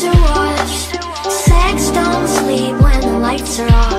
Sex don't sleep when the lights are off.